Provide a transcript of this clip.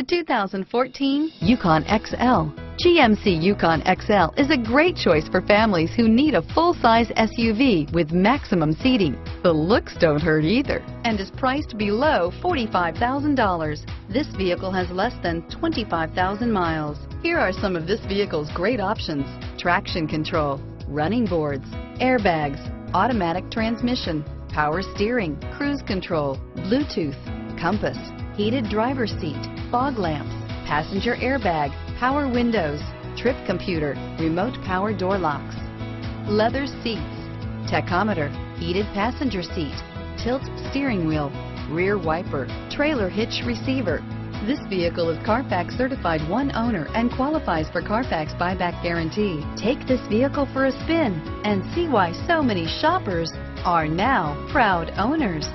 The 2014 Yukon XL. GMC Yukon XL is a great choice for families who need a full-size SUV with maximum seating. The looks don't hurt either and is priced below $45,000. This vehicle has less than 25,000 miles. Here are some of this vehicle's great options. Traction control, running boards, airbags, automatic transmission, power steering, cruise control, Bluetooth, compass, heated driver's seat, fog lamps, passenger airbag, power windows, trip computer, remote power door locks, leather seats, tachometer, heated passenger seat, tilt steering wheel, rear wiper, trailer hitch receiver. This vehicle is Carfax certified one owner and qualifies for Carfax buyback guarantee. Take this vehicle for a spin and see why so many shoppers are now proud owners.